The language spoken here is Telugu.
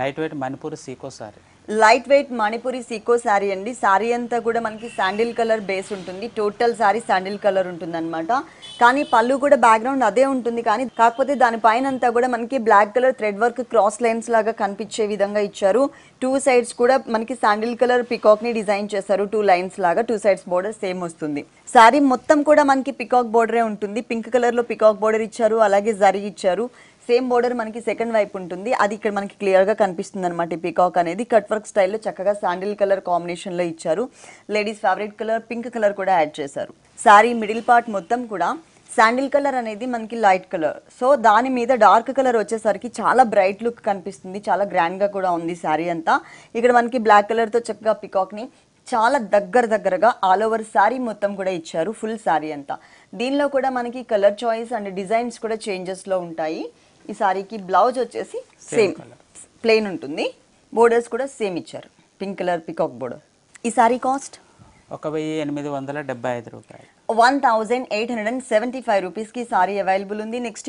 లైట్ వెయిట్ మణిపూర్ సీకో సారీ. లైట్ వెయిట్ మణిపురి సీకో శారీ అండి. శారీ అంతా కూడా మనకి శాండిల్ కలర్ బేస్ ఉంటుంది. టోటల్ శారీ శాండిల్ కలర్ ఉంటుంది అనమాట కానీ పళ్ళు కూడా బ్యాక్గ్రౌండ్ అదే ఉంటుంది. కానీ కాకపోతే దానిపైన అంతా కూడా మనకి black colour thread work cross lines లాగా కనిపించే విధంగా ఇచ్చారు. టూ సైడ్స్ కూడా మనకి శాండిల్ కలర్ పికాక్ని డిజైన్ చేశారు. టూ లైన్స్ లాగా టూ సైడ్స్ బోర్డర్ సేమ్ వస్తుంది. శారీ మొత్తం కూడా మనకి పికాక్ బోర్డరే ఉంటుంది. పింక్ కలర్లో పికాక్ బోర్డర్ ఇచ్చారు. అలాగే జరీ ఇచ్చారు. సేమ్ బోర్డర్ మనకి సెకండ్ వైపు ఉంటుంది. అది ఇక్కడ మనకి క్లియర్గా కనిపిస్తుంది అనమాట ఈ పీకాక్ అనేది. కట్ వర్క్ స్టైల్లో చక్కగా శాండిల్ కలర్ కాంబినేషన్లో ఇచ్చారు. Ladies favourite colour pink colour కూడా యాడ్ చేశారు. శారీ మిడిల్ పార్ట్ మొత్తం కూడా శాండిల్ కలర్ అనేది మనకి లైట్ కలర్ సో దాని మీద డార్క్ కలర్ వచ్చేసరికి చాలా బ్రైట్ లుక్ కనిపిస్తుంది. చాలా గ్రాండ్గా కూడా ఉంది శారీ అంతా. ఇక్కడ మనకి బ్లాక్ కలర్తో చక్కగా పికాక్ని చాలా దగ్గర దగ్గరగా ఆల్ ఓవర్ శారీ మొత్తం కూడా ఇచ్చారు. ఫుల్ శారీ అంతా. దీనిలో కూడా మనకి కలర్ చాయిస్ అండ్ డిజైన్స్ కూడా చేంజెస్లో ఉంటాయి. ఈ శారీకి బ్లౌజ్ వచ్చేసి సేమ్ ప్లెయిన్ ఉంటుంది. బోర్డర్స్ కూడా సేమ్ ఇచ్చారు. పింక్ కలర్ పికాక్ బోర్డర్ ఈ శారీ కాస్ట్? ఒక వెయ్యి ఎనిమిది వందల డెబ్బై ఐదు రూపాయలు. One thousand eight hundred and seventy five రూపీస్కి సారీ అవైలబుల్ ఉంది. నెక్స్ట్